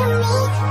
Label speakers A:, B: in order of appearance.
A: to me.